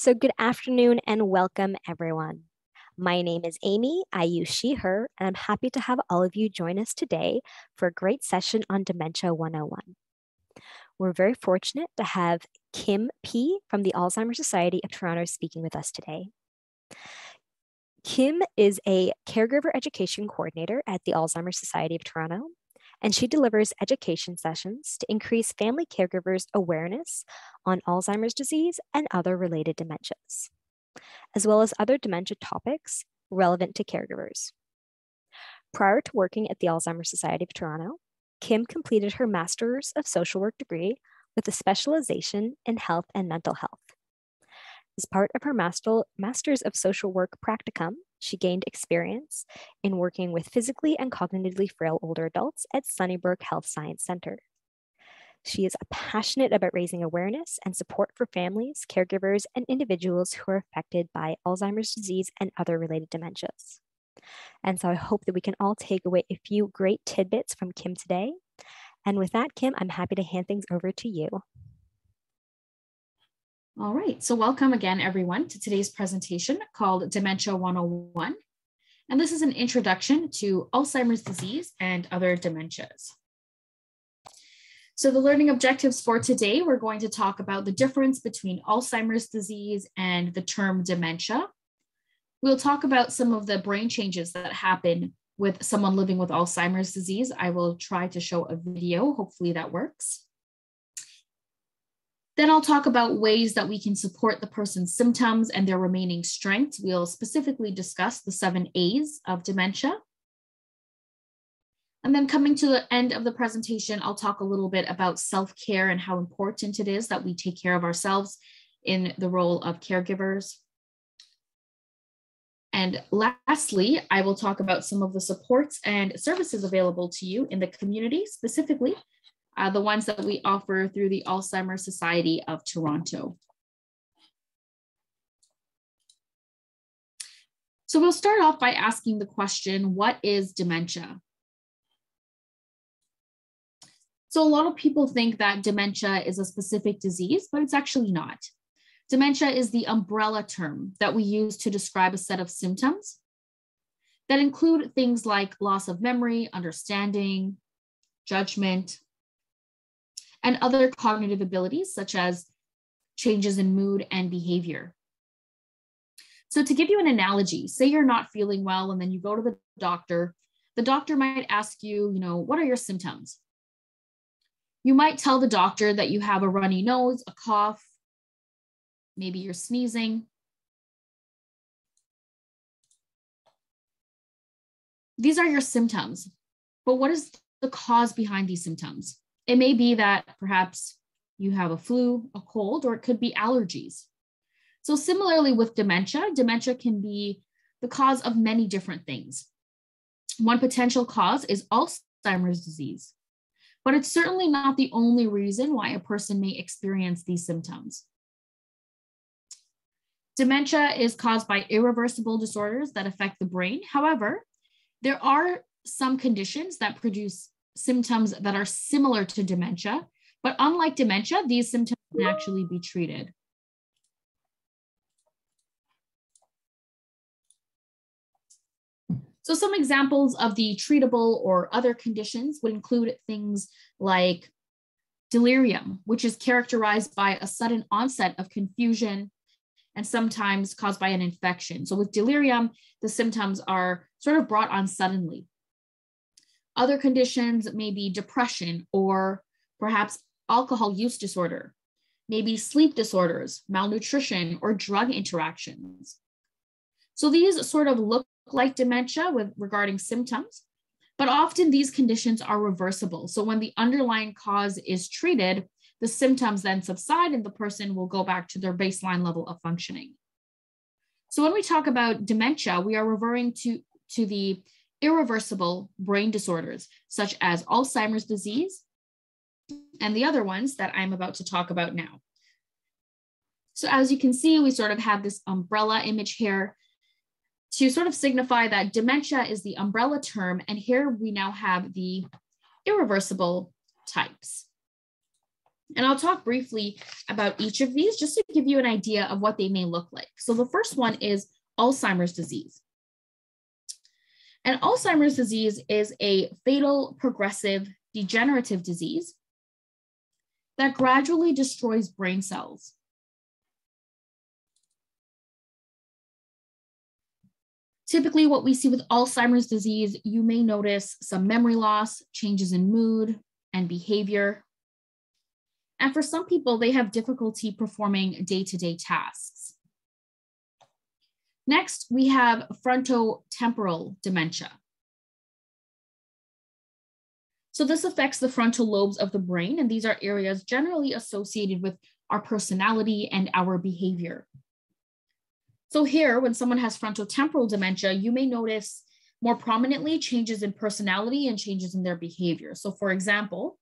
So, good afternoon and welcome, everyone. My name is Amy. I use she, her, and I'm happy to have all of you join us today for a great session on Dementia 101. We're very fortunate to have Kim P. from the Alzheimer's Society of Toronto speaking with us today. Kim is a caregiver education coordinator at the Alzheimer's Society of Toronto, and she delivers education sessions to increase family caregivers' awareness on Alzheimer's disease and other related dementias, as well as other dementia topics relevant to caregivers. Prior to working at the Alzheimer's Society of Toronto, Kim completed her Master's of Social Work degree with a specialization in health and mental health. As part of her Master's of Social Work practicum, she gained experience in working with physically and cognitively frail older adults at Sunnybrook Health Science Center. She is passionate about raising awareness and support for families, caregivers, and individuals who are affected by Alzheimer's disease and other related dementias. And so I hope that we can all take away a few great tidbits from Kim today. And with that, Kim, I'm happy to hand things over to you. All right, so welcome again, everyone, to today's presentation called Dementia 101. And this is an introduction to Alzheimer's disease and other dementias. So the learning objectives for today, we're going to talk about the difference between Alzheimer's disease and the term dementia. We'll talk about some of the brain changes that happen with someone living with Alzheimer's disease. I will try to show a video, hopefully that works. Then I'll talk about ways that we can support the person's symptoms and their remaining strengths. We'll specifically discuss the seven A's of dementia. And then coming to the end of the presentation, I'll talk a little bit about self-care and how important it is that we take care of ourselves in the role of caregivers. And lastly, I will talk about some of the supports and services available to you in the community, specifically uh, the ones that we offer through the Alzheimer's Society of Toronto. So we'll start off by asking the question, what is dementia? So a lot of people think that dementia is a specific disease, but it's actually not. Dementia is the umbrella term that we use to describe a set of symptoms that include things like loss of memory, understanding, judgment, and other cognitive abilities such as changes in mood and behavior. So to give you an analogy, say you're not feeling well and then you go to the doctor, the doctor might ask you, you know, what are your symptoms? You might tell the doctor that you have a runny nose, a cough, maybe you're sneezing. These are your symptoms, but what is the cause behind these symptoms? It may be that perhaps you have a flu, a cold, or it could be allergies. So, similarly with dementia, dementia can be the cause of many different things. One potential cause is Alzheimer's disease, but it's certainly not the only reason why a person may experience these symptoms. Dementia is caused by irreversible disorders that affect the brain. However, there are some conditions that produce symptoms that are similar to dementia, but unlike dementia, these symptoms can actually be treated. So some examples of the treatable or other conditions would include things like delirium, which is characterized by a sudden onset of confusion and sometimes caused by an infection. So with delirium, the symptoms are sort of brought on suddenly. Other conditions may be depression or perhaps alcohol use disorder, maybe sleep disorders, malnutrition, or drug interactions. So these sort of look like dementia with regarding symptoms, but often these conditions are reversible. So when the underlying cause is treated, the symptoms then subside and the person will go back to their baseline level of functioning. So when we talk about dementia, we are referring to, to the irreversible brain disorders such as Alzheimer's disease and the other ones that I'm about to talk about now. So as you can see, we sort of have this umbrella image here to sort of signify that dementia is the umbrella term. And here we now have the irreversible types. And I'll talk briefly about each of these just to give you an idea of what they may look like. So the first one is Alzheimer's disease. And Alzheimer's disease is a fatal, progressive, degenerative disease that gradually destroys brain cells. Typically, what we see with Alzheimer's disease, you may notice some memory loss, changes in mood and behavior. And for some people, they have difficulty performing day to day tasks. Next, we have frontotemporal dementia. So this affects the frontal lobes of the brain, and these are areas generally associated with our personality and our behavior. So here, when someone has frontotemporal dementia, you may notice more prominently changes in personality and changes in their behavior. So for example,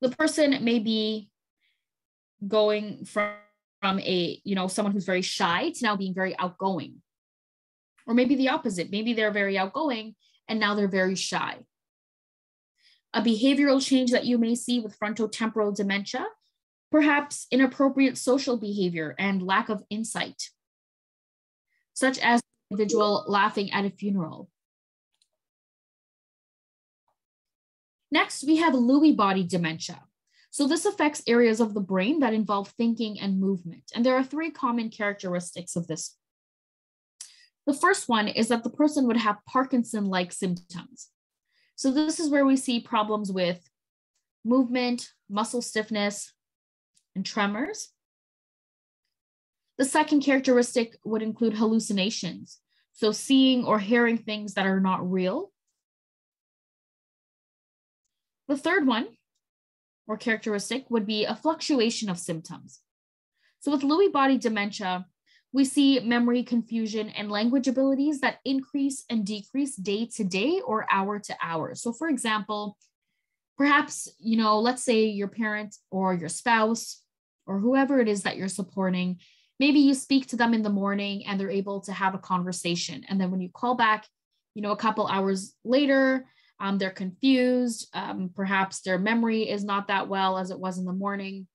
the person may be going from, from a, you know, someone who's very shy to now being very outgoing. Or maybe the opposite. Maybe they're very outgoing and now they're very shy. A behavioral change that you may see with frontotemporal dementia, perhaps inappropriate social behavior and lack of insight such as individual laughing at a funeral. Next, we have Lewy body dementia. So this affects areas of the brain that involve thinking and movement. And there are three common characteristics of this. The first one is that the person would have Parkinson-like symptoms. So this is where we see problems with movement, muscle stiffness, and tremors. The second characteristic would include hallucinations. So seeing or hearing things that are not real. The third one or characteristic would be a fluctuation of symptoms. So with Lewy body dementia, we see memory confusion and language abilities that increase and decrease day to day or hour to hour. So for example, perhaps, you know, let's say your parent or your spouse or whoever it is that you're supporting maybe you speak to them in the morning and they're able to have a conversation and then when you call back you know a couple hours later um, they're confused um, perhaps their memory is not that well as it was in the morning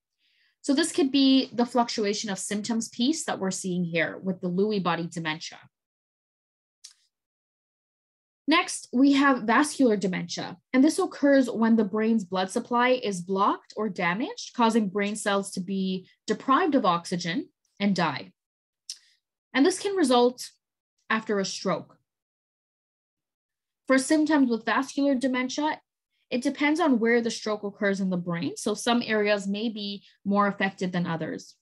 so this could be the fluctuation of symptoms piece that we're seeing here with the lewy body dementia Next, we have vascular dementia, and this occurs when the brain's blood supply is blocked or damaged, causing brain cells to be deprived of oxygen and die. And this can result after a stroke. For symptoms with vascular dementia, it depends on where the stroke occurs in the brain. So some areas may be more affected than others.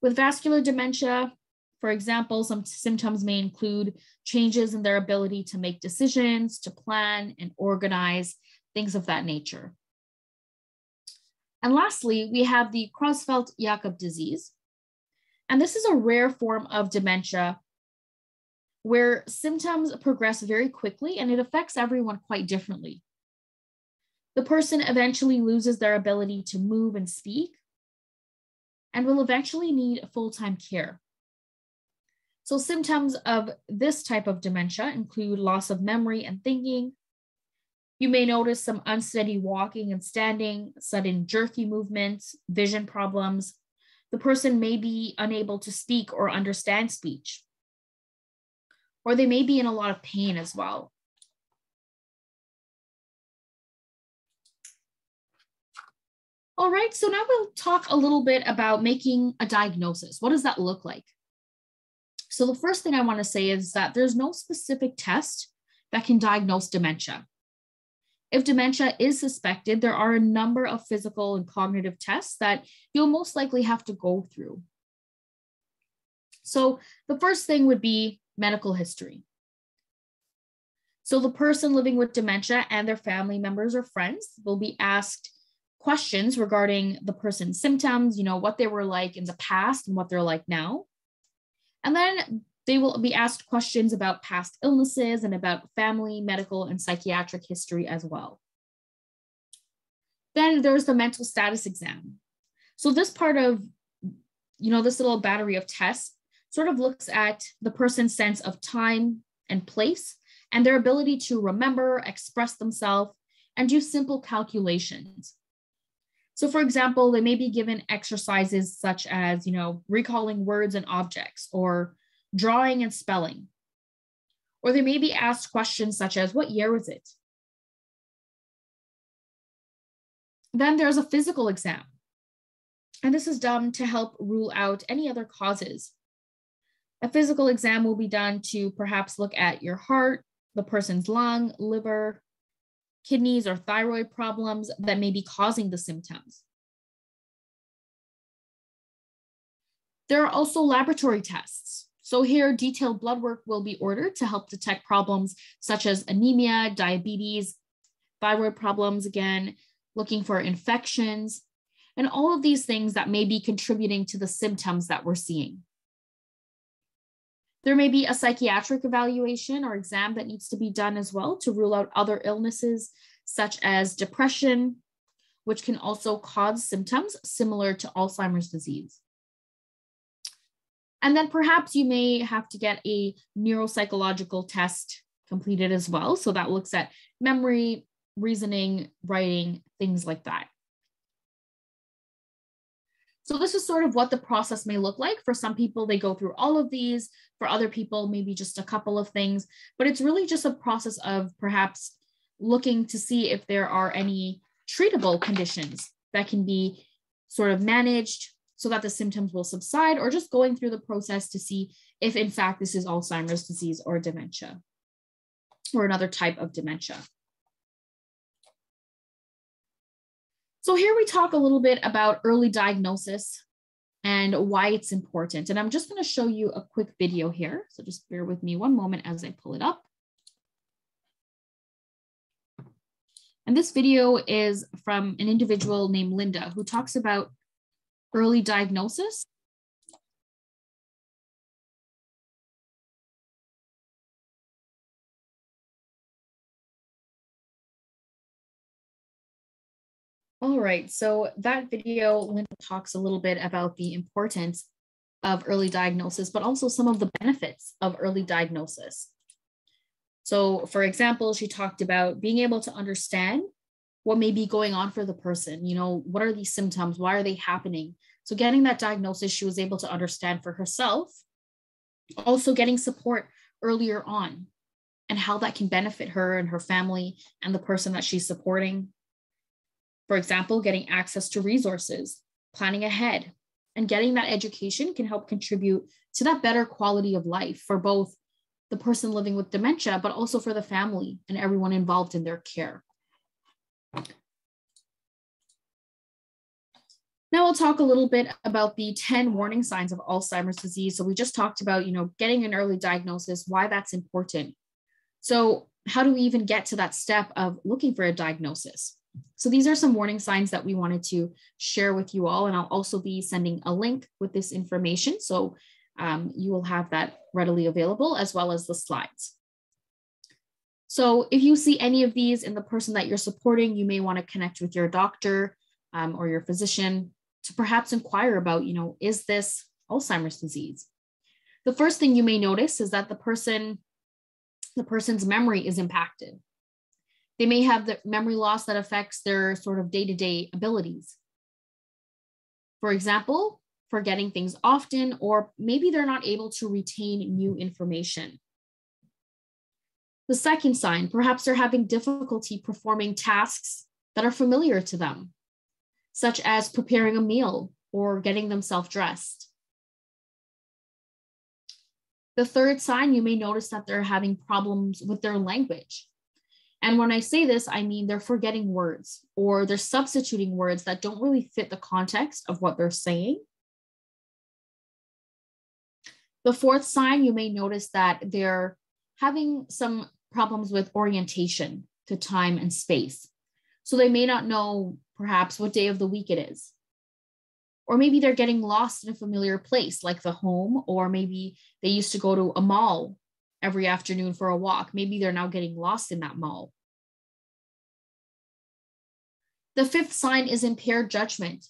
With vascular dementia, for example, some symptoms may include changes in their ability to make decisions, to plan and organize, things of that nature. And lastly, we have the Creutzfeldt-Jakob disease. And this is a rare form of dementia where symptoms progress very quickly and it affects everyone quite differently. The person eventually loses their ability to move and speak and will eventually need full-time care. So symptoms of this type of dementia include loss of memory and thinking, you may notice some unsteady walking and standing, sudden jerky movements, vision problems. The person may be unable to speak or understand speech. Or they may be in a lot of pain as well. All right, so now we'll talk a little bit about making a diagnosis. What does that look like? So the first thing I wanna say is that there's no specific test that can diagnose dementia. If dementia is suspected, there are a number of physical and cognitive tests that you'll most likely have to go through. So the first thing would be medical history. So the person living with dementia and their family members or friends will be asked questions regarding the person's symptoms, you know, what they were like in the past and what they're like now. And then they will be asked questions about past illnesses and about family, medical, and psychiatric history as well. Then there's the mental status exam. So this part of, you know, this little battery of tests sort of looks at the person's sense of time and place and their ability to remember, express themselves, and do simple calculations. So, for example, they may be given exercises such as, you know, recalling words and objects or drawing and spelling. Or they may be asked questions such as, What year was it? Then there's a physical exam. And this is done to help rule out any other causes. A physical exam will be done to perhaps look at your heart, the person's lung, liver, kidneys, or thyroid problems that may be causing the symptoms. There are also laboratory tests. So here, detailed blood work will be ordered to help detect problems such as anemia, diabetes, thyroid problems, again, looking for infections, and all of these things that may be contributing to the symptoms that we're seeing. There may be a psychiatric evaluation or exam that needs to be done as well to rule out other illnesses such as depression, which can also cause symptoms similar to Alzheimer's disease. And then perhaps you may have to get a neuropsychological test completed as well. So that looks at memory, reasoning, writing, things like that. So this is sort of what the process may look like. For some people, they go through all of these. For other people, maybe just a couple of things. But it's really just a process of perhaps looking to see if there are any treatable conditions that can be sort of managed so that the symptoms will subside or just going through the process to see if in fact this is Alzheimer's disease or dementia or another type of dementia. So here we talk a little bit about early diagnosis and why it's important. And I'm just going to show you a quick video here. So just bear with me one moment as I pull it up. And this video is from an individual named Linda who talks about early diagnosis All right, so that video, Linda talks a little bit about the importance of early diagnosis, but also some of the benefits of early diagnosis. So, for example, she talked about being able to understand what may be going on for the person. You know, what are these symptoms? Why are they happening? So, getting that diagnosis, she was able to understand for herself. Also, getting support earlier on and how that can benefit her and her family and the person that she's supporting. For example, getting access to resources, planning ahead, and getting that education can help contribute to that better quality of life for both the person living with dementia, but also for the family and everyone involved in their care. Now we'll talk a little bit about the 10 warning signs of Alzheimer's disease. So we just talked about, you know, getting an early diagnosis, why that's important. So how do we even get to that step of looking for a diagnosis? So these are some warning signs that we wanted to share with you all. And I'll also be sending a link with this information. So um, you will have that readily available as well as the slides. So if you see any of these in the person that you're supporting, you may want to connect with your doctor um, or your physician to perhaps inquire about, you know, is this Alzheimer's disease? The first thing you may notice is that the person, the person's memory is impacted. They may have the memory loss that affects their sort of day to day abilities. For example, forgetting things often, or maybe they're not able to retain new information. The second sign, perhaps they're having difficulty performing tasks that are familiar to them, such as preparing a meal or getting themselves dressed. The third sign, you may notice that they're having problems with their language. And when I say this, I mean they're forgetting words or they're substituting words that don't really fit the context of what they're saying. The fourth sign, you may notice that they're having some problems with orientation to time and space. So they may not know perhaps what day of the week it is. Or maybe they're getting lost in a familiar place like the home, or maybe they used to go to a mall every afternoon for a walk. Maybe they're now getting lost in that mall. The fifth sign is impaired judgment.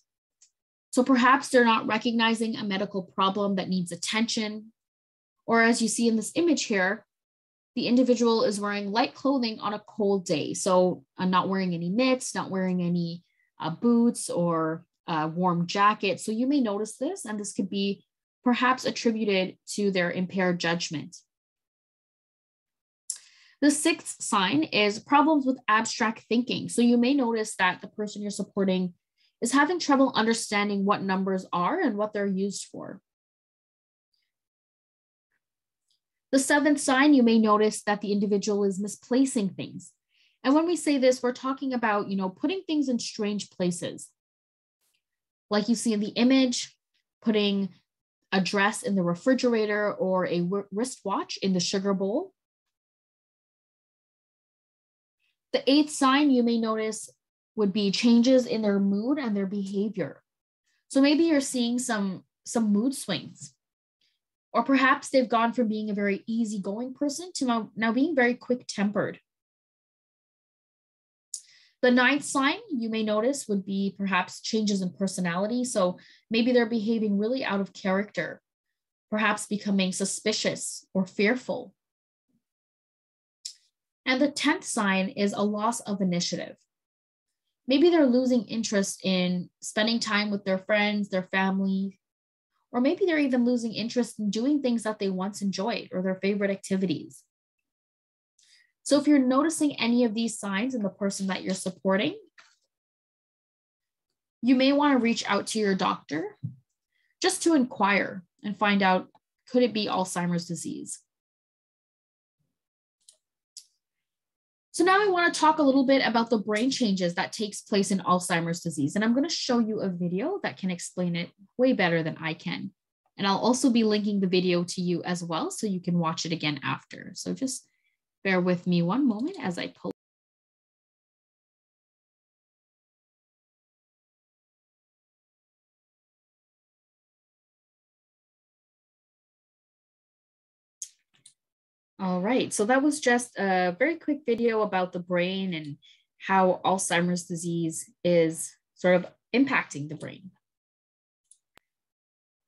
So perhaps they're not recognizing a medical problem that needs attention. Or as you see in this image here, the individual is wearing light clothing on a cold day. So uh, not wearing any mitts, not wearing any uh, boots or a warm jacket. So you may notice this, and this could be perhaps attributed to their impaired judgment. The sixth sign is problems with abstract thinking. So you may notice that the person you're supporting is having trouble understanding what numbers are and what they're used for. The seventh sign, you may notice that the individual is misplacing things. And when we say this, we're talking about, you know, putting things in strange places. Like you see in the image, putting a dress in the refrigerator or a wristwatch in the sugar bowl. The eighth sign you may notice would be changes in their mood and their behavior. So maybe you're seeing some, some mood swings. Or perhaps they've gone from being a very easygoing person to now, now being very quick tempered. The ninth sign you may notice would be perhaps changes in personality. So maybe they're behaving really out of character, perhaps becoming suspicious or fearful. And the 10th sign is a loss of initiative. Maybe they're losing interest in spending time with their friends, their family, or maybe they're even losing interest in doing things that they once enjoyed or their favorite activities. So if you're noticing any of these signs in the person that you're supporting, you may want to reach out to your doctor just to inquire and find out could it be Alzheimer's disease? So now I want to talk a little bit about the brain changes that takes place in Alzheimer's disease. And I'm going to show you a video that can explain it way better than I can. And I'll also be linking the video to you as well, so you can watch it again after. So just bear with me one moment as I pull All right, so that was just a very quick video about the brain and how Alzheimer's disease is sort of impacting the brain.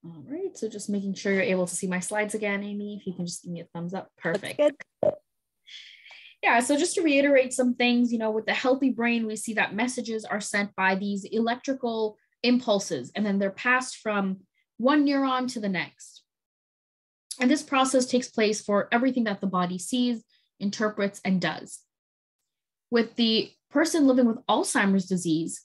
All right, so just making sure you're able to see my slides again, Amy, if you can just give me a thumbs up, perfect. Yeah, so just to reiterate some things, you know, with the healthy brain, we see that messages are sent by these electrical impulses, and then they're passed from one neuron to the next. And this process takes place for everything that the body sees, interprets, and does. With the person living with Alzheimer's disease,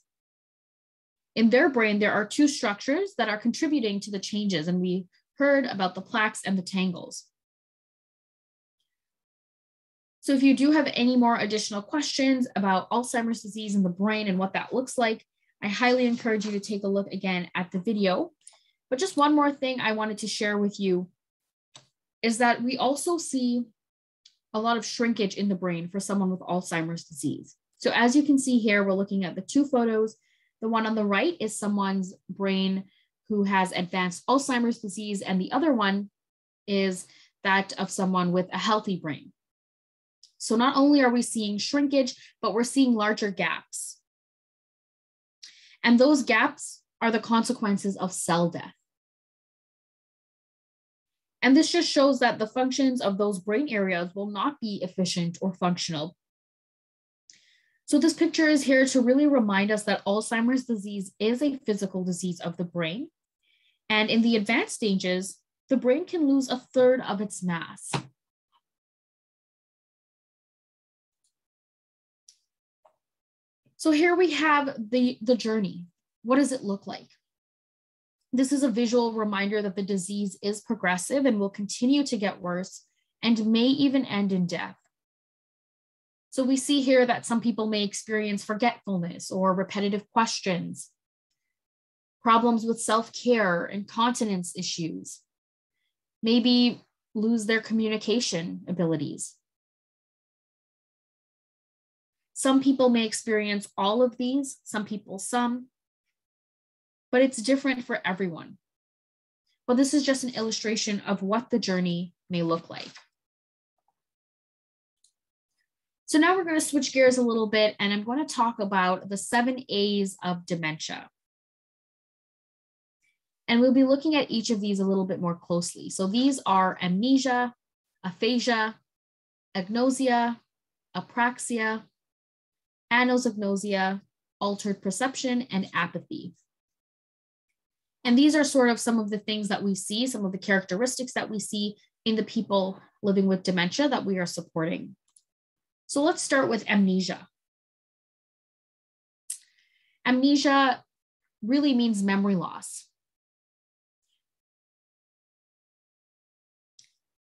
in their brain, there are two structures that are contributing to the changes, and we heard about the plaques and the tangles. So if you do have any more additional questions about Alzheimer's disease in the brain and what that looks like, I highly encourage you to take a look again at the video. But just one more thing I wanted to share with you is that we also see a lot of shrinkage in the brain for someone with Alzheimer's disease. So as you can see here, we're looking at the two photos. The one on the right is someone's brain who has advanced Alzheimer's disease, and the other one is that of someone with a healthy brain. So not only are we seeing shrinkage, but we're seeing larger gaps. And those gaps are the consequences of cell death. And this just shows that the functions of those brain areas will not be efficient or functional. So this picture is here to really remind us that Alzheimer's disease is a physical disease of the brain. And in the advanced stages, the brain can lose a third of its mass. So here we have the, the journey. What does it look like? This is a visual reminder that the disease is progressive and will continue to get worse and may even end in death. So we see here that some people may experience forgetfulness or repetitive questions, problems with self-care, incontinence issues, maybe lose their communication abilities. Some people may experience all of these, some people some, but it's different for everyone. But this is just an illustration of what the journey may look like. So now we're going to switch gears a little bit and I'm going to talk about the seven A's of dementia. And we'll be looking at each of these a little bit more closely. So these are amnesia, aphasia, agnosia, apraxia, anosognosia, altered perception, and apathy. And these are sort of some of the things that we see, some of the characteristics that we see in the people living with dementia that we are supporting. So let's start with amnesia. Amnesia really means memory loss.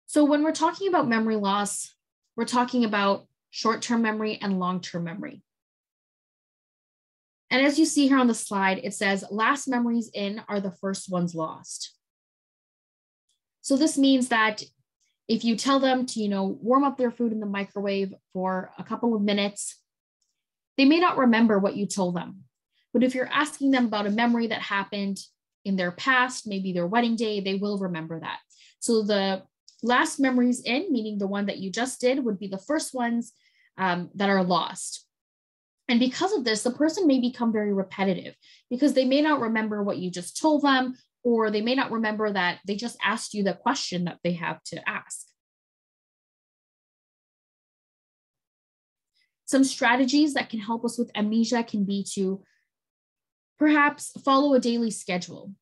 So when we're talking about memory loss, we're talking about short-term memory and long-term memory. And as you see here on the slide, it says last memories in are the first ones lost. So this means that if you tell them to, you know, warm up their food in the microwave for a couple of minutes, they may not remember what you told them. But if you're asking them about a memory that happened in their past, maybe their wedding day, they will remember that. So the last memories in, meaning the one that you just did, would be the first ones um, that are lost. And because of this, the person may become very repetitive because they may not remember what you just told them, or they may not remember that they just asked you the question that they have to ask. Some strategies that can help us with amnesia can be to perhaps follow a daily schedule.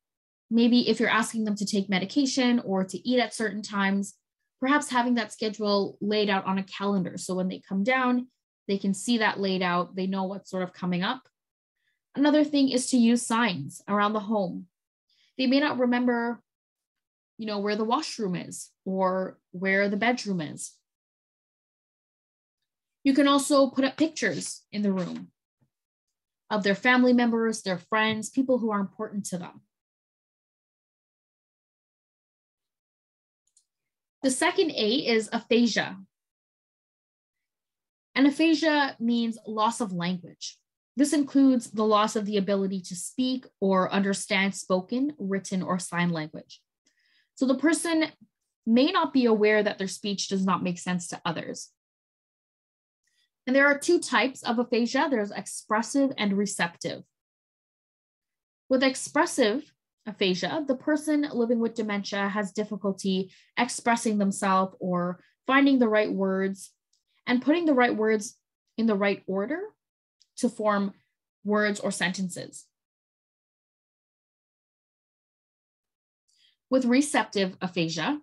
Maybe if you're asking them to take medication or to eat at certain times, perhaps having that schedule laid out on a calendar. So when they come down, they can see that laid out, they know what's sort of coming up. Another thing is to use signs around the home. They may not remember, you know, where the washroom is or where the bedroom is. You can also put up pictures in the room of their family members, their friends, people who are important to them. The second A is aphasia. And aphasia means loss of language. This includes the loss of the ability to speak or understand spoken, written, or sign language. So the person may not be aware that their speech does not make sense to others. And there are two types of aphasia there's expressive and receptive. With expressive aphasia, the person living with dementia has difficulty expressing themselves or finding the right words and putting the right words in the right order to form words or sentences. With receptive aphasia,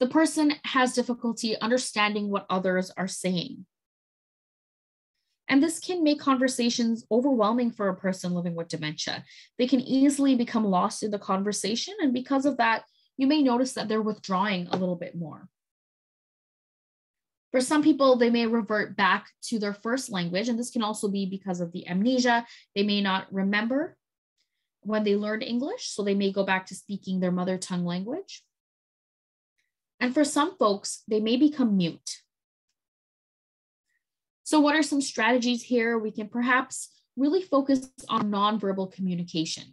the person has difficulty understanding what others are saying. And this can make conversations overwhelming for a person living with dementia. They can easily become lost in the conversation. And because of that, you may notice that they're withdrawing a little bit more. For some people, they may revert back to their first language, and this can also be because of the amnesia. They may not remember when they learned English, so they may go back to speaking their mother tongue language. And for some folks, they may become mute. So, what are some strategies here? We can perhaps really focus on nonverbal communication,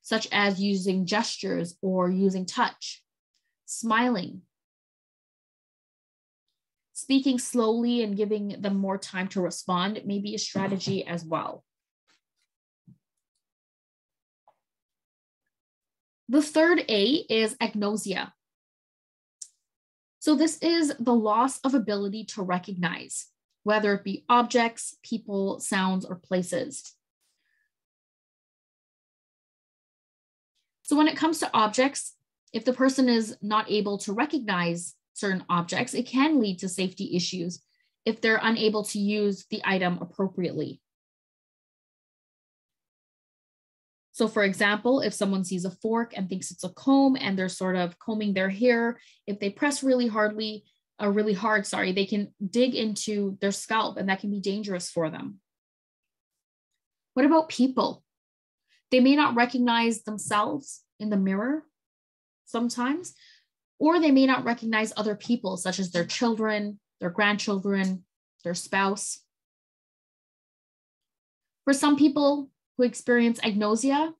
such as using gestures or using touch, smiling, speaking slowly and giving them more time to respond may be a strategy as well. The third A is agnosia. So this is the loss of ability to recognize, whether it be objects, people, sounds, or places. So when it comes to objects, if the person is not able to recognize certain objects, it can lead to safety issues if they're unable to use the item appropriately. So for example, if someone sees a fork and thinks it's a comb and they're sort of combing their hair, if they press really hardly, uh, really hard, sorry, they can dig into their scalp and that can be dangerous for them. What about people? They may not recognize themselves in the mirror sometimes, or they may not recognize other people, such as their children, their grandchildren, their spouse. For some people who experience agnosia,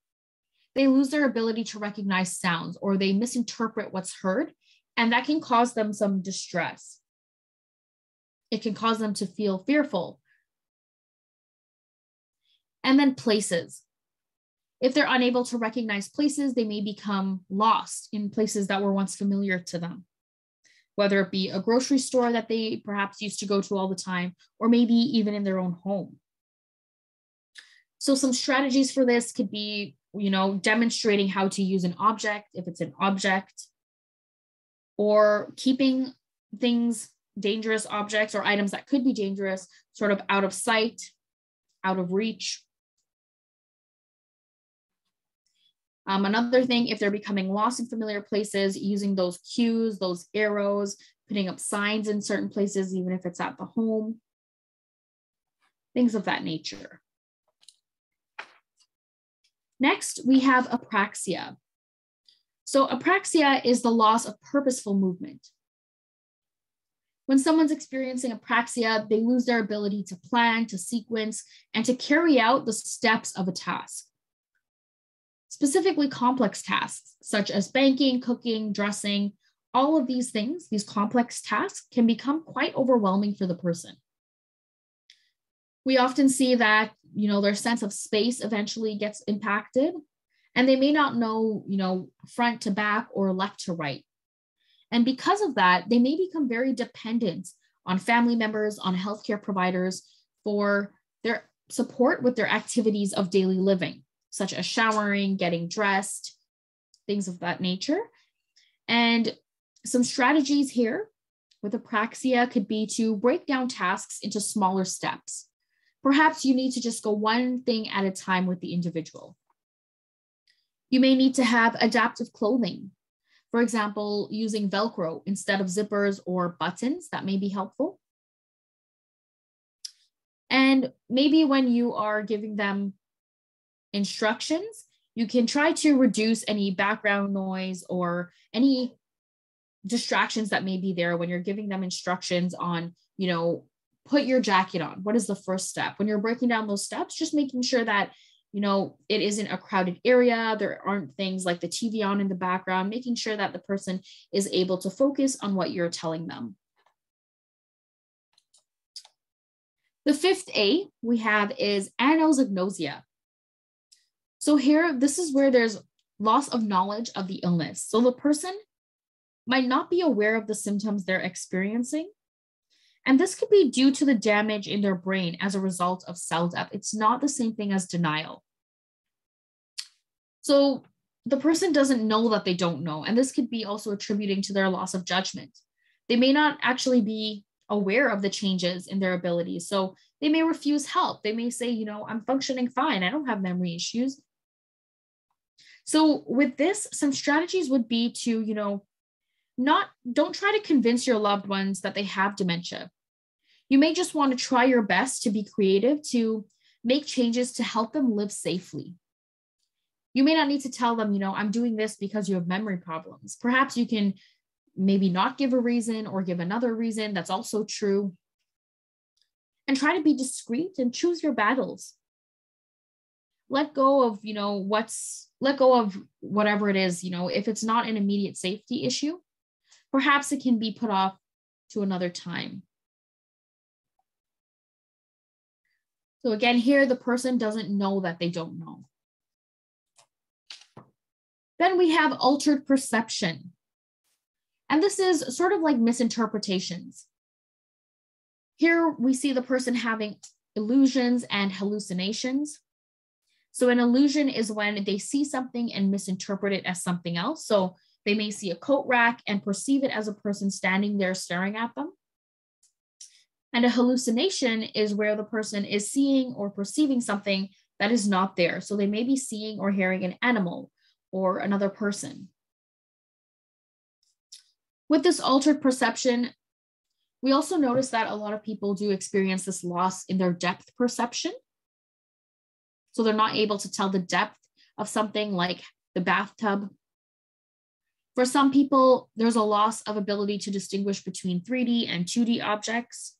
they lose their ability to recognize sounds or they misinterpret what's heard, and that can cause them some distress. It can cause them to feel fearful. And then places. If they're unable to recognize places, they may become lost in places that were once familiar to them, whether it be a grocery store that they perhaps used to go to all the time, or maybe even in their own home. So some strategies for this could be, you know, demonstrating how to use an object if it's an object, or keeping things, dangerous objects or items that could be dangerous, sort of out of sight, out of reach. Um, another thing, if they're becoming lost in familiar places, using those cues, those arrows, putting up signs in certain places, even if it's at the home, things of that nature. Next, we have apraxia. So apraxia is the loss of purposeful movement. When someone's experiencing apraxia, they lose their ability to plan, to sequence, and to carry out the steps of a task. Specifically complex tasks such as banking, cooking, dressing, all of these things, these complex tasks can become quite overwhelming for the person. We often see that, you know, their sense of space eventually gets impacted and they may not know, you know, front to back or left to right. And because of that, they may become very dependent on family members, on healthcare providers for their support with their activities of daily living, such as showering, getting dressed, things of that nature. And some strategies here with apraxia could be to break down tasks into smaller steps. Perhaps you need to just go one thing at a time with the individual. You may need to have adaptive clothing for example, using Velcro instead of zippers or buttons, that may be helpful. And maybe when you are giving them instructions, you can try to reduce any background noise or any distractions that may be there when you're giving them instructions on, you know, put your jacket on. What is the first step? When you're breaking down those steps, just making sure that you know, it isn't a crowded area. There aren't things like the TV on in the background, making sure that the person is able to focus on what you're telling them. The fifth A we have is anosognosia. So here, this is where there's loss of knowledge of the illness. So the person might not be aware of the symptoms they're experiencing. And this could be due to the damage in their brain as a result of cell death. It's not the same thing as denial. So the person doesn't know that they don't know. And this could be also attributing to their loss of judgment. They may not actually be aware of the changes in their abilities. So they may refuse help. They may say, you know, I'm functioning fine. I don't have memory issues. So with this, some strategies would be to, you know, not don't try to convince your loved ones that they have dementia. You may just want to try your best to be creative to make changes to help them live safely. You may not need to tell them, you know, I'm doing this because you have memory problems. Perhaps you can maybe not give a reason or give another reason that's also true. And try to be discreet and choose your battles. Let go of, you know, what's, let go of whatever it is, you know, if it's not an immediate safety issue, perhaps it can be put off to another time. So again, here the person doesn't know that they don't know. Then we have altered perception. And this is sort of like misinterpretations. Here we see the person having illusions and hallucinations. So an illusion is when they see something and misinterpret it as something else. So they may see a coat rack and perceive it as a person standing there staring at them. And a hallucination is where the person is seeing or perceiving something that is not there. So they may be seeing or hearing an animal or another person. With this altered perception, we also notice that a lot of people do experience this loss in their depth perception. So they're not able to tell the depth of something like the bathtub. For some people, there's a loss of ability to distinguish between 3D and 2D objects.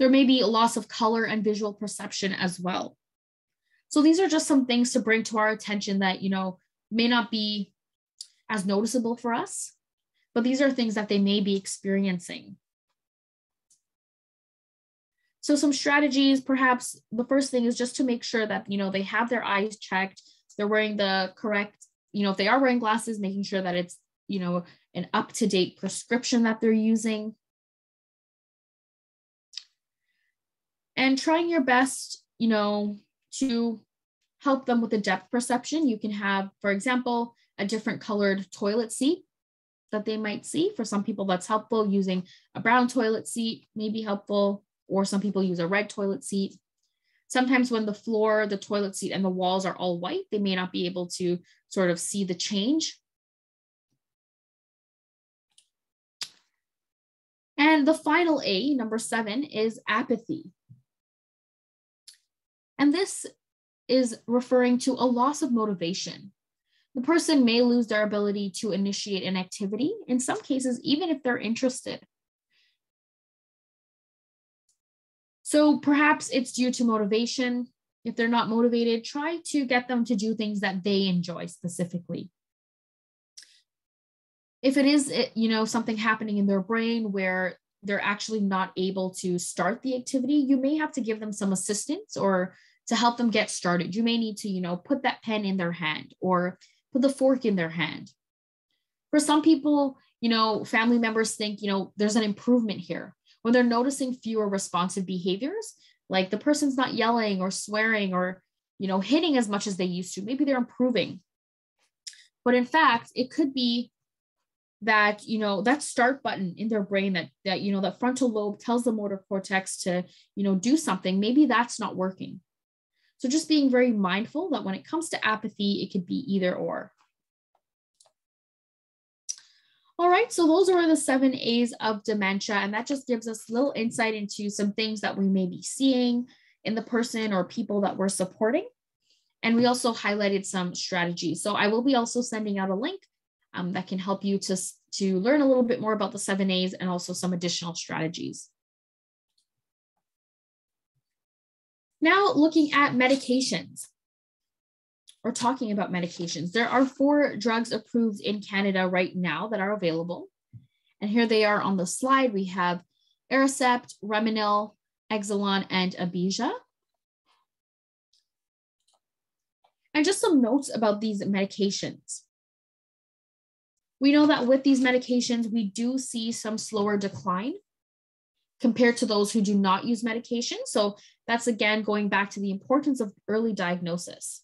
There may be a loss of color and visual perception as well. So these are just some things to bring to our attention that, you know, may not be as noticeable for us, but these are things that they may be experiencing. So some strategies, perhaps the first thing is just to make sure that, you know, they have their eyes checked, they're wearing the correct, you know, if they are wearing glasses, making sure that it's, you know, an up-to-date prescription that they're using. and trying your best, you know, to help them with the depth perception. You can have, for example, a different colored toilet seat that they might see. For some people, that's helpful. Using a brown toilet seat may be helpful, or some people use a red toilet seat. Sometimes when the floor, the toilet seat, and the walls are all white, they may not be able to sort of see the change. And the final A, number seven, is apathy. And this is referring to a loss of motivation. The person may lose their ability to initiate an activity, in some cases, even if they're interested. So perhaps it's due to motivation. If they're not motivated, try to get them to do things that they enjoy specifically. If it is, eh, you know, something happening in their brain where they're actually not able to start the activity, you may have to give them some assistance or to help them get started. You may need to, you know, put that pen in their hand or put the fork in their hand. For some people, you know, family members think, you know, there's an improvement here. When they're noticing fewer responsive behaviors, like the person's not yelling or swearing or, you know, hitting as much as they used to, maybe they're improving. But in fact, it could be that you know that start button in their brain that that you know that frontal lobe tells the motor cortex to you know do something maybe that's not working so just being very mindful that when it comes to apathy, it could be either or. All right, so those are the seven A's of dementia, and that just gives us a little insight into some things that we may be seeing in the person or people that we're supporting. And we also highlighted some strategies. So I will be also sending out a link um, that can help you to, to learn a little bit more about the seven A's and also some additional strategies. Now looking at medications or talking about medications, there are four drugs approved in Canada right now that are available. And here they are on the slide. We have Aricept, Reminyl, Exelon, and Ebixa. And just some notes about these medications. We know that with these medications, we do see some slower decline compared to those who do not use medication. So that's again going back to the importance of early diagnosis.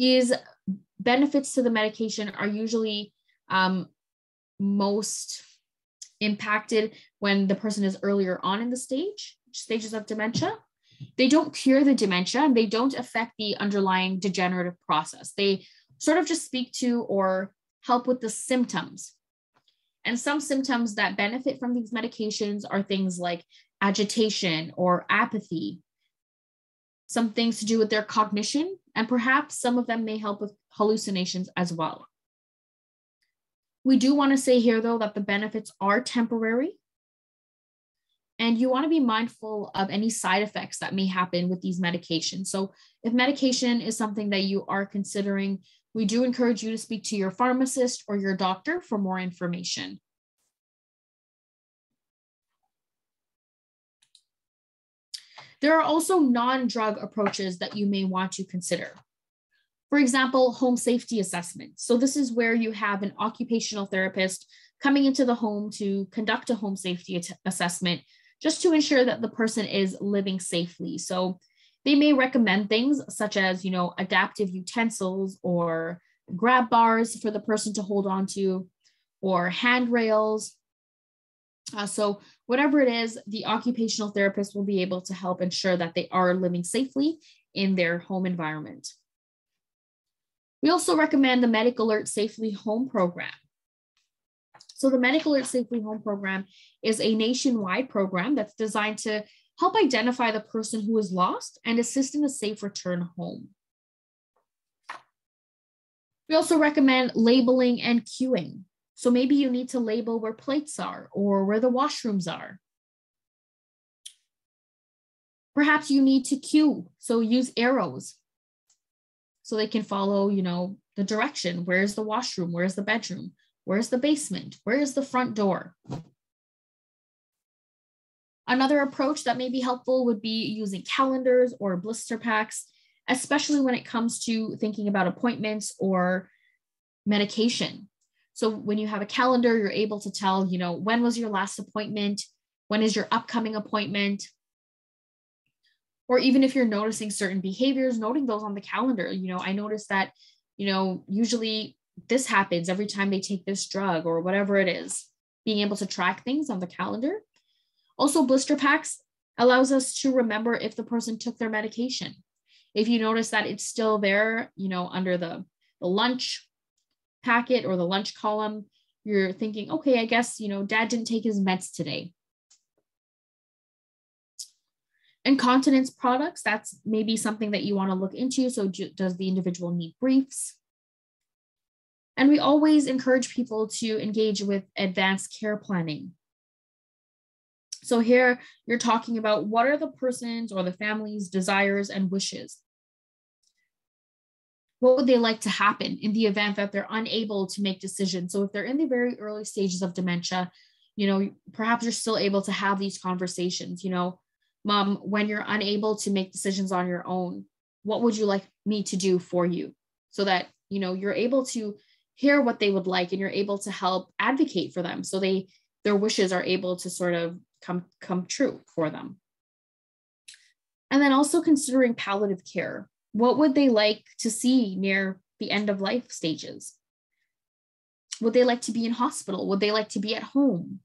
These benefits to the medication are usually um, most impacted when the person is earlier on in the stage, stages of dementia. They don't cure the dementia and they don't affect the underlying degenerative process. They sort of just speak to or help with the symptoms and some symptoms that benefit from these medications are things like agitation or apathy, some things to do with their cognition, and perhaps some of them may help with hallucinations as well. We do want to say here, though, that the benefits are temporary. And you want to be mindful of any side effects that may happen with these medications. So, if medication is something that you are considering, we do encourage you to speak to your pharmacist or your doctor for more information. There are also non-drug approaches that you may want to consider. For example, home safety assessment. So this is where you have an occupational therapist coming into the home to conduct a home safety assessment just to ensure that the person is living safely. So they may recommend things such as, you know, adaptive utensils or grab bars for the person to hold on to, or handrails. Uh, so whatever it is, the occupational therapist will be able to help ensure that they are living safely in their home environment. We also recommend the Medic Alert Safely Home program. So the Medic Alert Safely Home program is a nationwide program that's designed to help identify the person who is lost, and assist in a safe return home. We also recommend labeling and cueing. So maybe you need to label where plates are or where the washrooms are. Perhaps you need to cue, so use arrows so they can follow, you know, the direction. Where's the washroom? Where's the bedroom? Where's the basement? Where's the front door? Another approach that may be helpful would be using calendars or blister packs, especially when it comes to thinking about appointments or medication. So when you have a calendar, you're able to tell, you know, when was your last appointment? When is your upcoming appointment? or even if you're noticing certain behaviors noting those on the calendar you know i noticed that you know usually this happens every time they take this drug or whatever it is being able to track things on the calendar also blister packs allows us to remember if the person took their medication if you notice that it's still there you know under the the lunch packet or the lunch column you're thinking okay i guess you know dad didn't take his meds today Incontinence products, that's maybe something that you want to look into. So, does the individual need briefs? And we always encourage people to engage with advanced care planning. So, here you're talking about what are the person's or the family's desires and wishes? What would they like to happen in the event that they're unable to make decisions? So, if they're in the very early stages of dementia, you know, perhaps you're still able to have these conversations, you know, mom when you're unable to make decisions on your own what would you like me to do for you? So that you know you're able to hear what they would like and you're able to help advocate for them so they their wishes are able to sort of come come true for them. And then also considering palliative care what would they like to see near the end of life stages would they like to be in hospital would they like to be at home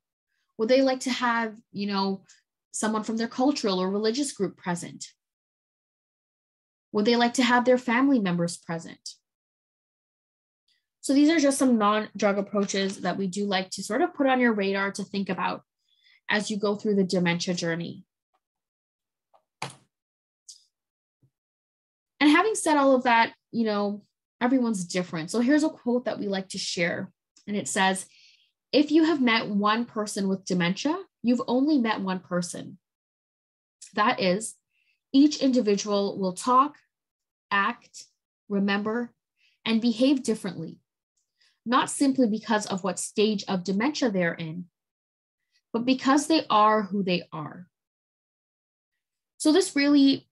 would they like to have you know someone from their cultural or religious group present? Would they like to have their family members present? So these are just some non-drug approaches that we do like to sort of put on your radar to think about as you go through the dementia journey. And having said all of that, you know, everyone's different. So here's a quote that we like to share. And it says, if you have met one person with dementia, you've only met one person. That is, each individual will talk, act, remember, and behave differently, not simply because of what stage of dementia they're in, but because they are who they are. So, this really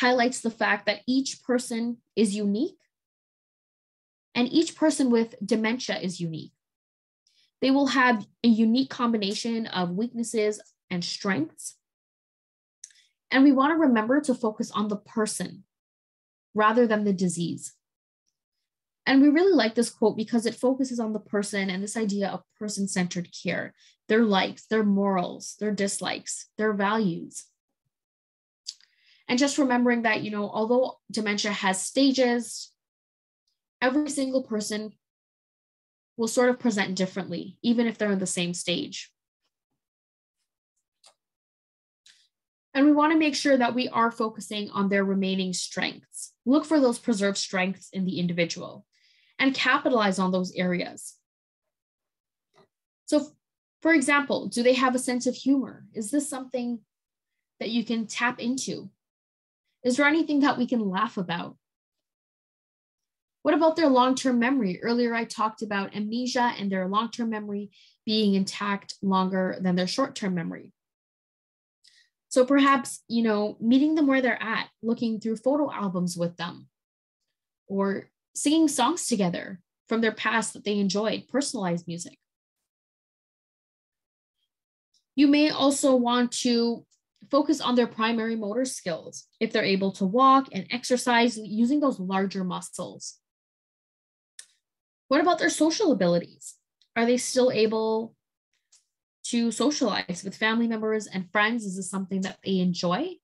highlights the fact that each person is unique and each person with dementia is unique. They will have a unique combination of weaknesses and strengths. And we want to remember to focus on the person rather than the disease. And we really like this quote because it focuses on the person and this idea of person centered care, their likes, their morals, their dislikes, their values. And just remembering that, you know, although dementia has stages, every single person will sort of present differently, even if they're in the same stage. And we want to make sure that we are focusing on their remaining strengths. Look for those preserved strengths in the individual and capitalize on those areas. So, for example, do they have a sense of humor? Is this something that you can tap into? Is there anything that we can laugh about? What about their long term memory? Earlier, I talked about amnesia and their long term memory being intact longer than their short term memory. So perhaps, you know, meeting them where they're at, looking through photo albums with them, or singing songs together from their past that they enjoyed, personalized music. You may also want to focus on their primary motor skills if they're able to walk and exercise using those larger muscles. What about their social abilities? Are they still able to socialize with family members and friends? Is this something that they enjoy?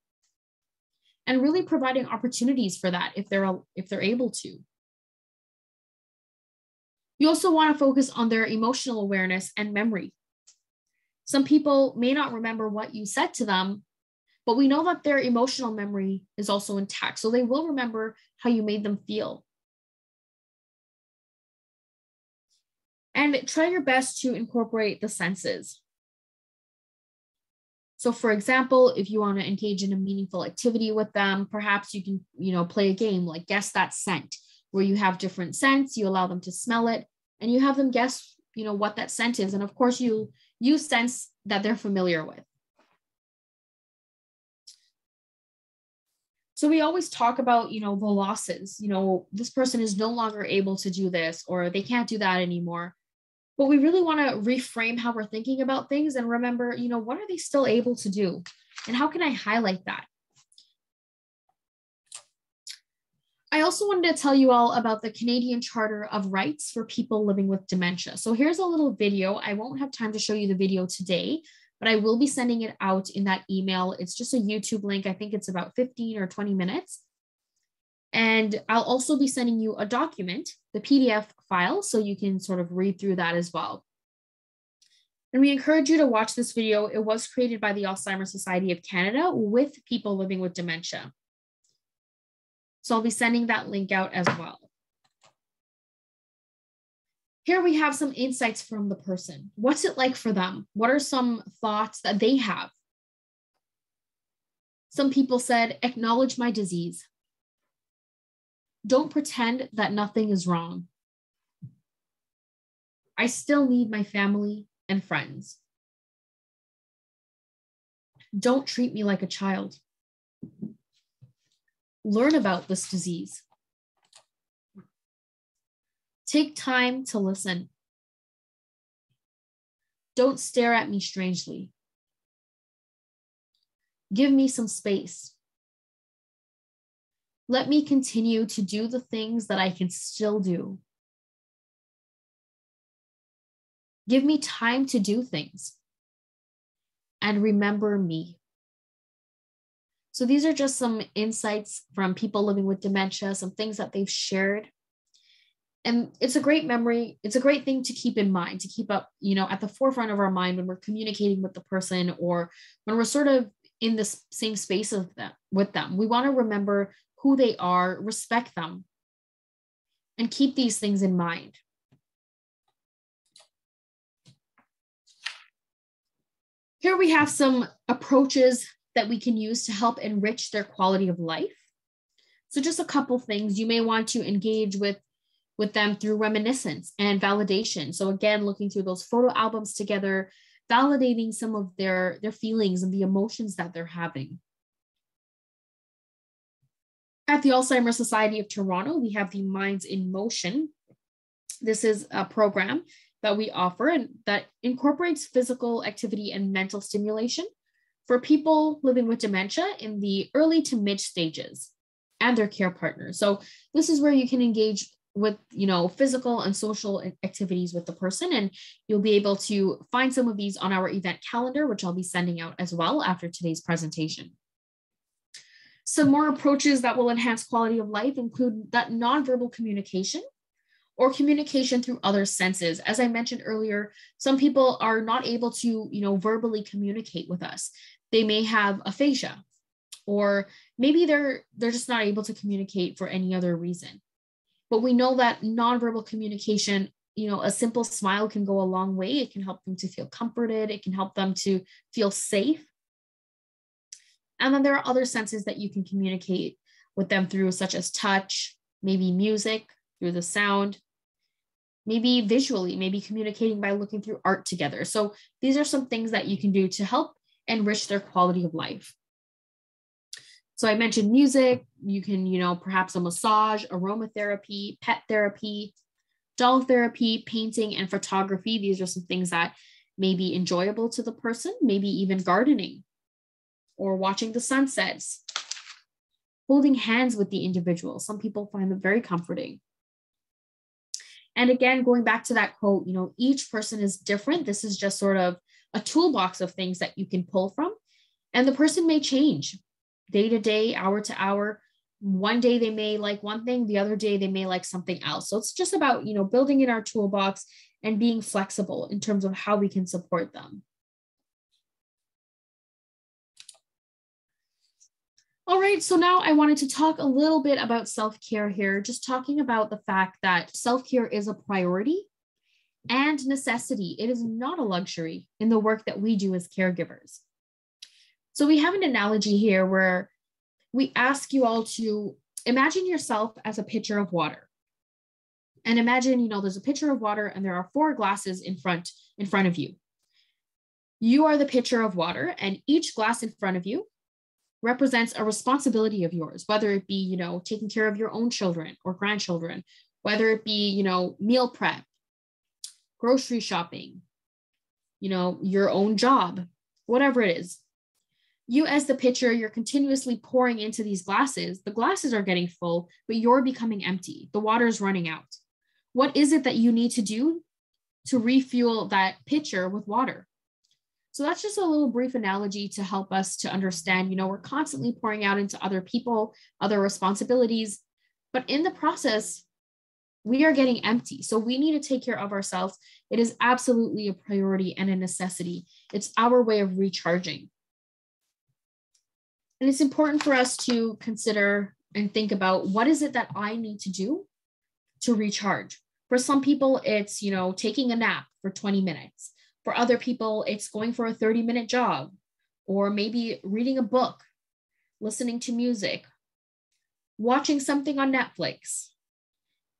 And really providing opportunities for that if they're if they're able to. You also want to focus on their emotional awareness and memory. Some people may not remember what you said to them, but we know that their emotional memory is also intact. So they will remember how you made them feel. and try your best to incorporate the senses. So for example, if you want to engage in a meaningful activity with them, perhaps you can, you know, play a game like guess that scent, where you have different scents, you allow them to smell it, and you have them guess, you know, what that scent is. And of course, you use scents that they're familiar with. So we always talk about, you know, the losses, you know, this person is no longer able to do this or they can't do that anymore but we really want to reframe how we're thinking about things and remember, you know, what are they still able to do? And how can I highlight that? I also wanted to tell you all about the Canadian Charter of Rights for People Living with Dementia. So here's a little video. I won't have time to show you the video today, but I will be sending it out in that email. It's just a YouTube link. I think it's about 15 or 20 minutes. And I'll also be sending you a document, the PDF file, so you can sort of read through that as well. And we encourage you to watch this video. It was created by the Alzheimer's Society of Canada with people living with dementia. So I'll be sending that link out as well. Here we have some insights from the person. What's it like for them? What are some thoughts that they have? Some people said, acknowledge my disease. Don't pretend that nothing is wrong. I still need my family and friends. Don't treat me like a child. Learn about this disease. Take time to listen. Don't stare at me strangely. Give me some space. Let me continue to do the things that I can still do. Give me time to do things. And remember me. So these are just some insights from people living with dementia, some things that they've shared. And it's a great memory. It's a great thing to keep in mind, to keep up, you know, at the forefront of our mind when we're communicating with the person or when we're sort of in the same space of them with them. We want to remember who they are, respect them, and keep these things in mind. Here we have some approaches that we can use to help enrich their quality of life. So just a couple things you may want to engage with with them through reminiscence and validation. So again, looking through those photo albums together, validating some of their their feelings and the emotions that they're having. At the Alzheimer's Society of Toronto, we have the Minds in Motion. This is a program that we offer and that incorporates physical activity and mental stimulation for people living with dementia in the early to mid stages and their care partners. So this is where you can engage with you know physical and social activities with the person and you'll be able to find some of these on our event calendar which I'll be sending out as well after today's presentation. Some more approaches that will enhance quality of life include that nonverbal communication or communication through other senses. As I mentioned earlier, some people are not able to, you know, verbally communicate with us. They may have aphasia or maybe they're they're just not able to communicate for any other reason. But we know that nonverbal communication, you know, a simple smile can go a long way. It can help them to feel comforted, it can help them to feel safe. And then there are other senses that you can communicate with them through, such as touch, maybe music, through the sound, maybe visually, maybe communicating by looking through art together. So these are some things that you can do to help enrich their quality of life. So I mentioned music, you can, you know, perhaps a massage, aromatherapy, pet therapy, doll therapy, painting, and photography. These are some things that may be enjoyable to the person, maybe even gardening or watching the sunsets, holding hands with the individual. Some people find them very comforting. And again, going back to that quote, you know, each person is different. This is just sort of a toolbox of things that you can pull from. And the person may change day to day, hour to hour. One day they may like one thing, the other day they may like something else. So it's just about, you know, building in our toolbox and being flexible in terms of how we can support them. All right, so now I wanted to talk a little bit about self care here, just talking about the fact that self care is a priority and necessity. It is not a luxury in the work that we do as caregivers. So we have an analogy here where we ask you all to imagine yourself as a pitcher of water. And imagine, you know, there's a pitcher of water and there are four glasses in front in front of you. You are the pitcher of water and each glass in front of you represents a responsibility of yours, whether it be, you know, taking care of your own children or grandchildren, whether it be, you know, meal prep, grocery shopping, you know, your own job, whatever it is. You as the pitcher, you're continuously pouring into these glasses. The glasses are getting full, but you're becoming empty. The water is running out. What is it that you need to do to refuel that pitcher with water? So that's just a little brief analogy to help us to understand, you know, we're constantly pouring out into other people, other responsibilities, but in the process, we are getting empty. So we need to take care of ourselves. It is absolutely a priority and a necessity. It's our way of recharging. And it's important for us to consider and think about what is it that I need to do to recharge. For some people, it's, you know, taking a nap for 20 minutes. For other people, it's going for a 30 minute jog or maybe reading a book, listening to music, watching something on Netflix.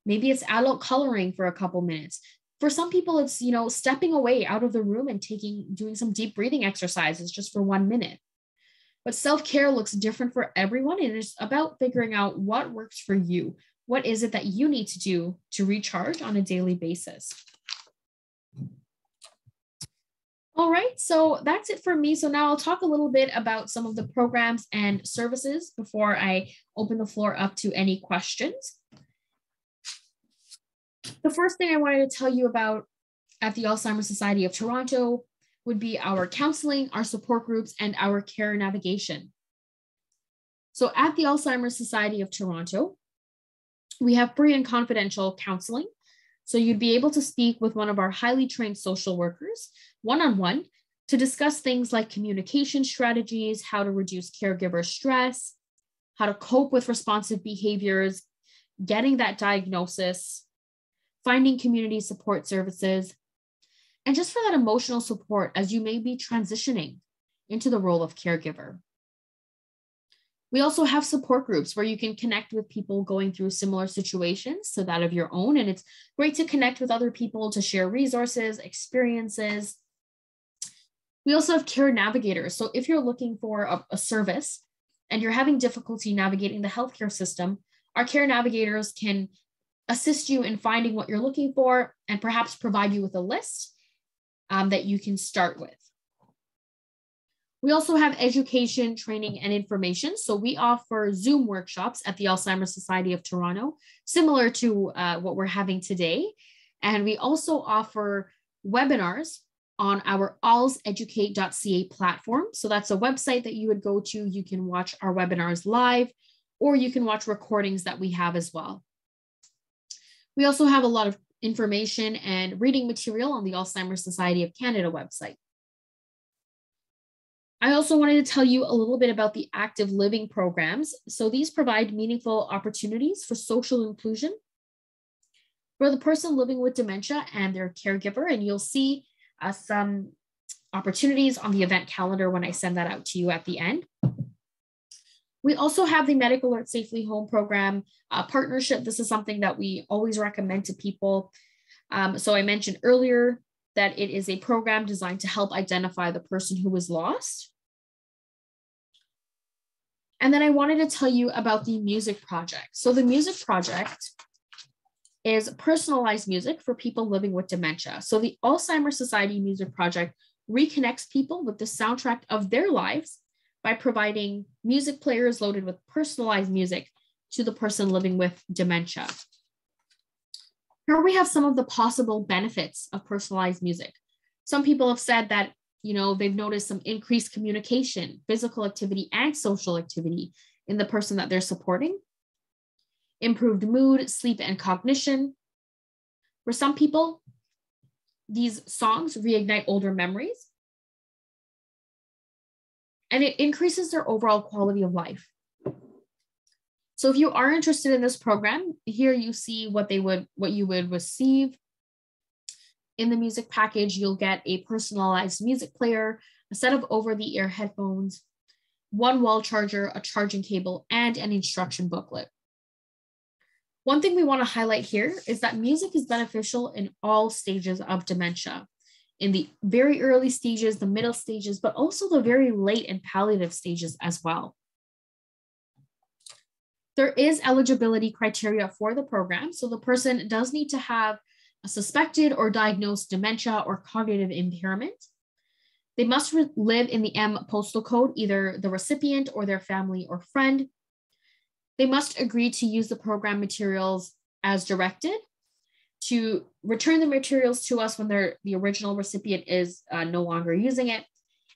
Maybe it's adult coloring for a couple minutes. For some people, it's, you know, stepping away out of the room and taking, doing some deep breathing exercises just for one minute. But self care looks different for everyone. And it's about figuring out what works for you. What is it that you need to do to recharge on a daily basis? All right, so that's it for me. So now I'll talk a little bit about some of the programs and services before I open the floor up to any questions. The first thing I wanted to tell you about at the Alzheimer's Society of Toronto would be our counseling, our support groups, and our care navigation. So at the Alzheimer's Society of Toronto, we have free and confidential counseling. So you'd be able to speak with one of our highly trained social workers one on one to discuss things like communication strategies, how to reduce caregiver stress, how to cope with responsive behaviors, getting that diagnosis, finding community support services, and just for that emotional support as you may be transitioning into the role of caregiver. We also have support groups where you can connect with people going through similar situations to that of your own. And it's great to connect with other people to share resources, experiences. We also have care navigators. So if you're looking for a, a service and you're having difficulty navigating the healthcare system, our care navigators can assist you in finding what you're looking for and perhaps provide you with a list um, that you can start with. We also have education, training, and information. So we offer Zoom workshops at the Alzheimer's Society of Toronto, similar to uh, what we're having today. And we also offer webinars on our alzeducate.ca platform. So that's a website that you would go to. You can watch our webinars live, or you can watch recordings that we have as well. We also have a lot of information and reading material on the Alzheimer's Society of Canada website. I also wanted to tell you a little bit about the active living programs. So these provide meaningful opportunities for social inclusion for the person living with dementia and their caregiver. And you'll see uh, some opportunities on the event calendar when I send that out to you at the end. We also have the Medical Alert Safely Home program uh, partnership. This is something that we always recommend to people. Um, so I mentioned earlier that it is a program designed to help identify the person who was lost. And then I wanted to tell you about the music project. So the music project is personalized music for people living with dementia. So the Alzheimer's Society Music Project reconnects people with the soundtrack of their lives by providing music players loaded with personalized music to the person living with dementia. Here we have some of the possible benefits of personalized music. Some people have said that, you know, they've noticed some increased communication, physical activity, and social activity in the person that they're supporting. Improved mood, sleep, and cognition. For some people, these songs reignite older memories and it increases their overall quality of life. So if you are interested in this program, here you see what they would what you would receive. In the music package, you'll get a personalized music player, a set of over-the-ear headphones, one wall charger, a charging cable, and an instruction booklet. One thing we want to highlight here is that music is beneficial in all stages of dementia in the very early stages, the middle stages, but also the very late and palliative stages as well. There is eligibility criteria for the program. So the person does need to have a suspected or diagnosed dementia or cognitive impairment. They must live in the M postal code, either the recipient or their family or friend. They must agree to use the program materials as directed, to return the materials to us when the original recipient is uh, no longer using it,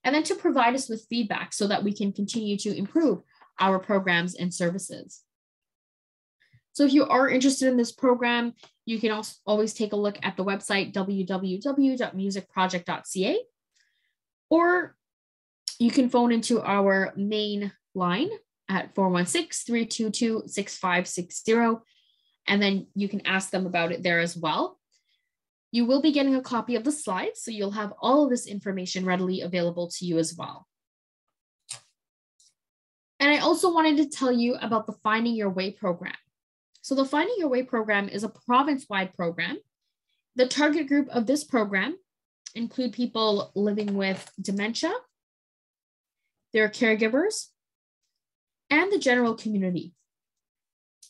and then to provide us with feedback so that we can continue to improve our programs and services. So if you are interested in this program, you can also always take a look at the website www.musicproject.ca or you can phone into our main line at 416-322-6560 and then you can ask them about it there as well. You will be getting a copy of the slides, so you'll have all of this information readily available to you as well. And I also wanted to tell you about the Finding Your Way program. So the Finding Your Way program is a province-wide program. The target group of this program include people living with dementia, their caregivers, and the general community.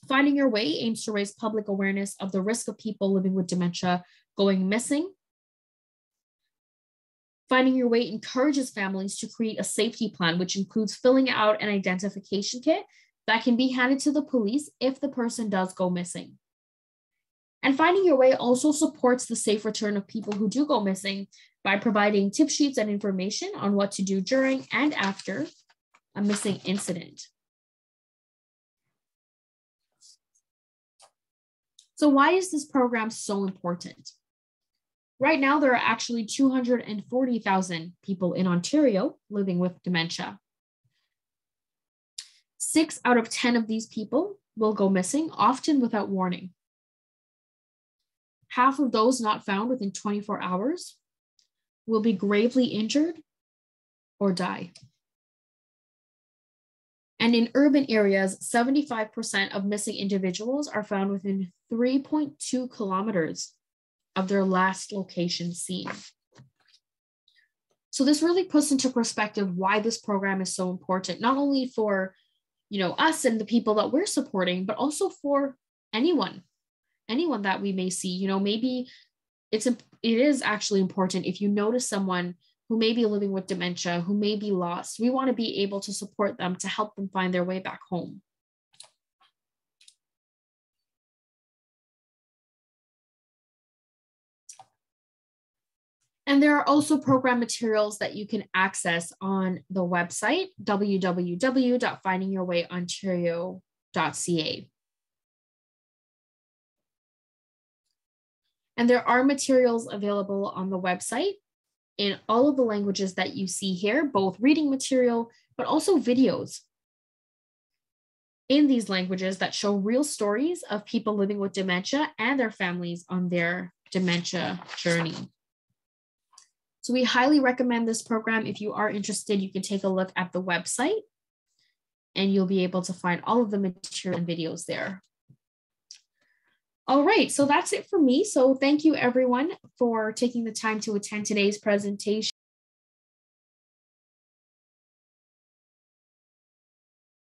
Finding Your Way aims to raise public awareness of the risk of people living with dementia going missing. Finding Your Way encourages families to create a safety plan, which includes filling out an identification kit that can be handed to the police if the person does go missing. And Finding Your Way also supports the safe return of people who do go missing by providing tip sheets and information on what to do during and after a missing incident. So why is this program so important? Right now, there are actually 240,000 people in Ontario living with dementia. Six out of 10 of these people will go missing, often without warning. Half of those not found within 24 hours will be gravely injured or die. And in urban areas, 75% of missing individuals are found within 3.2 kilometers of their last location seen. So this really puts into perspective why this program is so important, not only for you know us and the people that we're supporting but also for anyone anyone that we may see you know maybe it's it is actually important if you notice someone who may be living with dementia who may be lost we want to be able to support them to help them find their way back home And there are also program materials that you can access on the website, www.findingyourwayontario.ca. And there are materials available on the website in all of the languages that you see here, both reading material, but also videos in these languages that show real stories of people living with dementia and their families on their dementia journey. So we highly recommend this program. If you are interested, you can take a look at the website and you'll be able to find all of the material and videos there. All right, so that's it for me. So thank you everyone for taking the time to attend today's presentation.